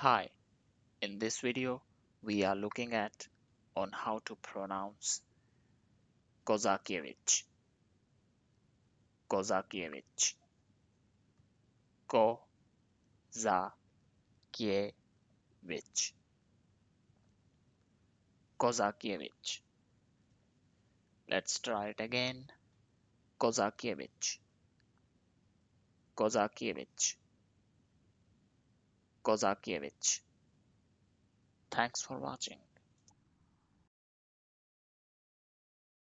Hi, in this video we are looking at on how to pronounce Kozakiewicz. Kozakiewicz. Kozakiewicz. Kozakiewicz. Let's try it again. Kozakiewicz. Kozakiewicz. Kozakiewicz. Thanks for watching.